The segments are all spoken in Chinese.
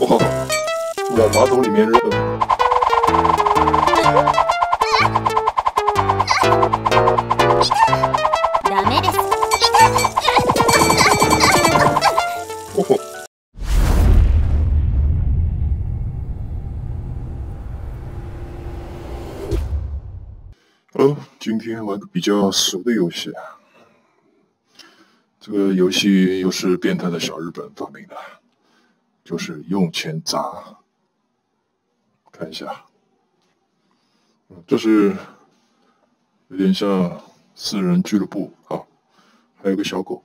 哇，往马桶里面扔。ダメです哦，哦，今天玩个比较俗的游戏。这个游戏又是变态的小日本发明的， 就是用钱砸。看一下，嗯，这是有点像四人俱乐部啊，还有个小狗，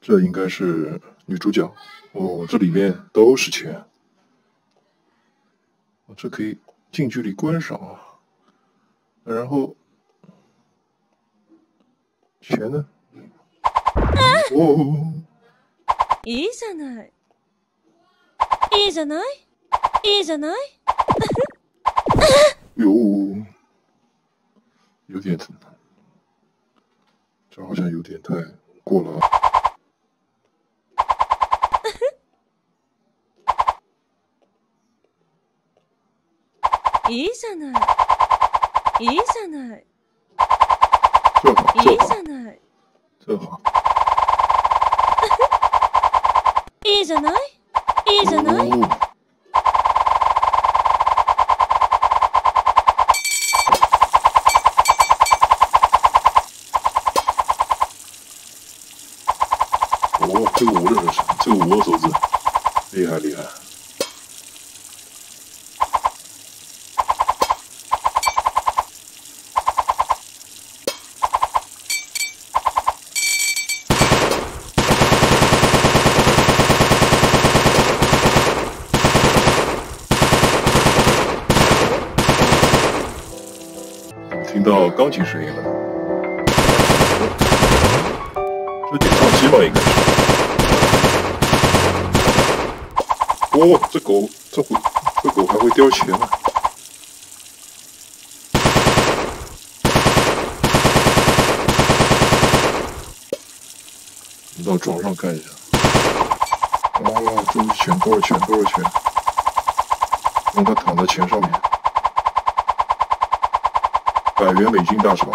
这应该是女主角。哦，这里面都是钱，哦，这可以近距离观赏啊。然后钱呢？哦，いいじゃない いいじゃない？いいじゃない？有有点，这好像有点太过了啊。いいじゃない。いいじゃない。いいじ，ゃない。いいじゃない？いいじゃない。哦，这个我认识，这个我手指，厉害厉害。听到钢琴声音了，这点唱机吧应该是。哦，这狗，这会，这狗还会叼钱呢。你到床上看一下。哇，这是钱，多少钱？多少钱？让他躺在钱上面。百元美金大钞。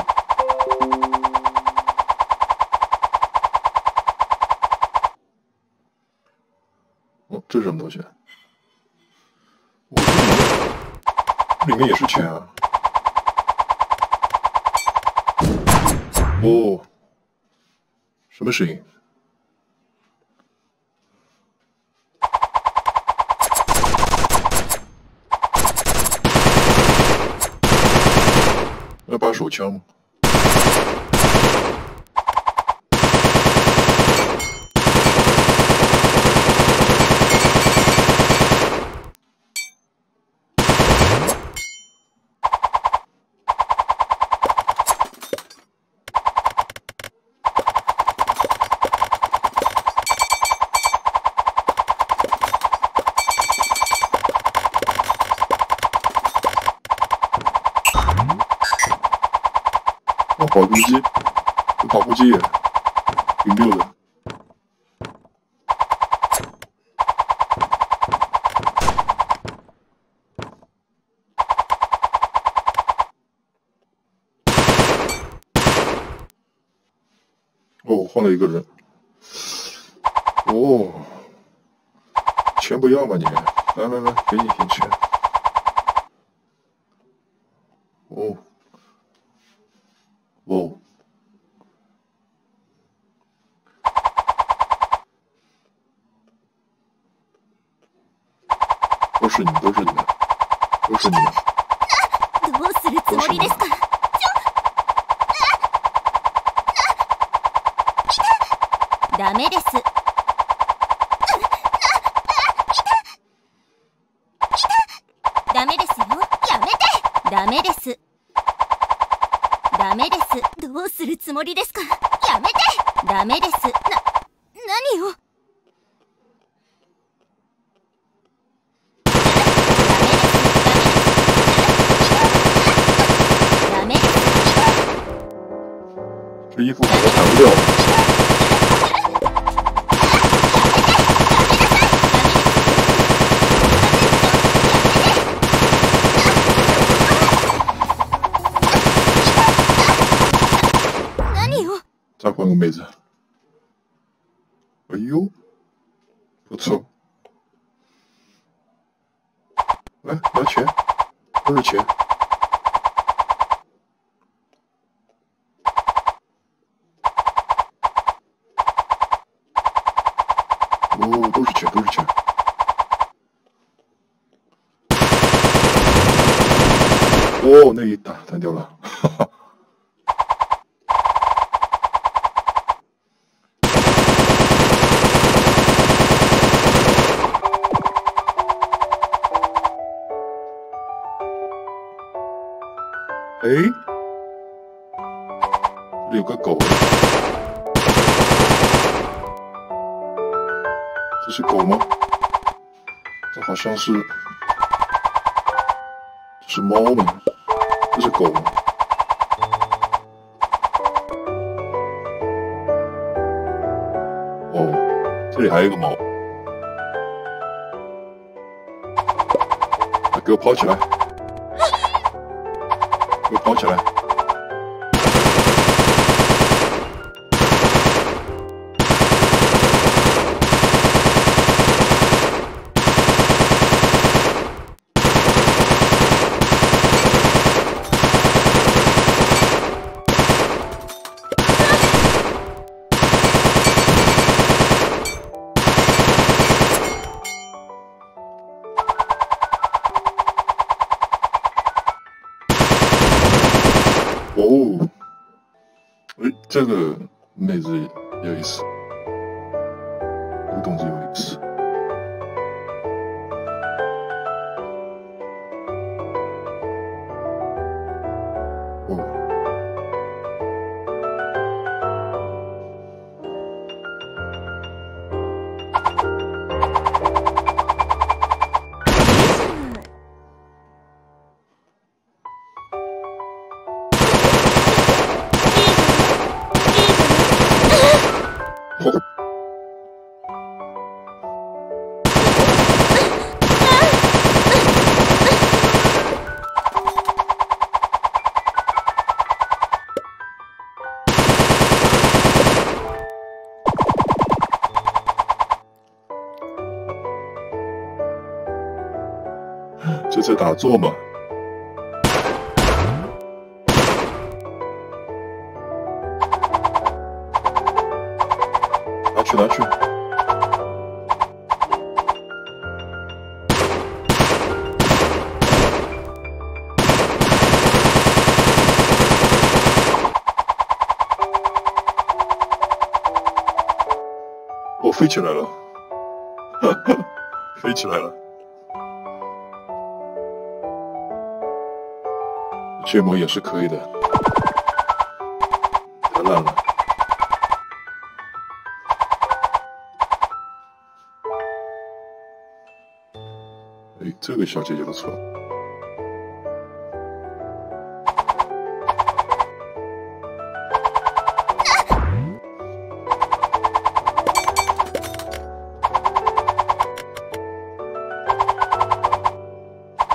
哦，这是什么东西？这里面也是钱啊。哦，什么声音？przeczuciom. 跑步机，这跑步机也挺溜的。哦，换了一个人。哦，钱不要吗你？来来来，给你点钱。都是你，都是你们，都是你们。どうするつもりですか？ダメです。ダメですよ。やめて。ダメです。ダメです。どうするつもりですか？やめて。ダメです。な何を？衣服可能弹不掉。再换个妹子，哎呦，不错，来拿钱，都是钱。哦，那一打弹掉了，哈哈。哎，这里有个狗，这是狗吗？这好像是，这是猫吗？这是狗？哦，这里还有一个猫，给我跑起来！给我跑起来！这个妹子有意思，这个动作这在打坐吗？飞起来了，哈 哈飞起来了。建模也是可以的，太烂了。哎，这个小姐姐不错。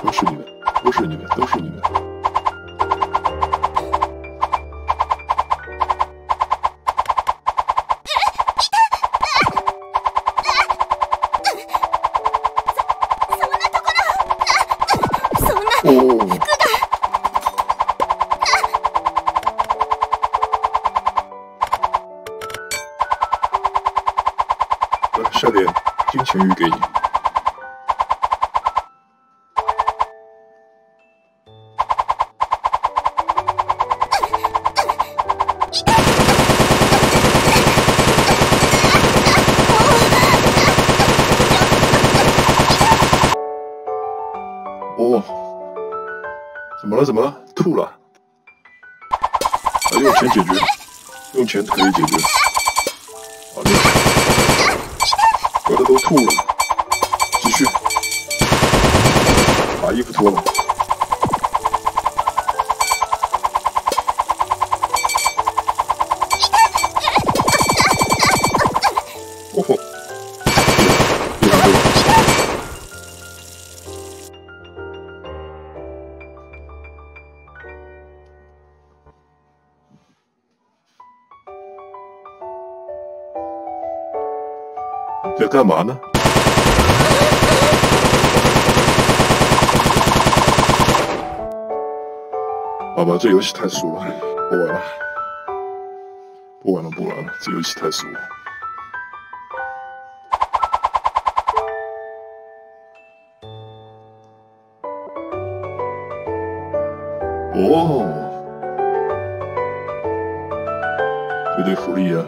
都是你们，都是你们，都是你们。そんな哦，来下点金钱鱼给你。 怎么了？怎么了？吐了？用钱解决，用钱可以解决。好的，我的都吐了，继续，把衣服脱了。干嘛呢？好吧，这游戏太俗了，不玩了，不玩了，不玩了，这游戏太俗了。哦，绝对福利啊！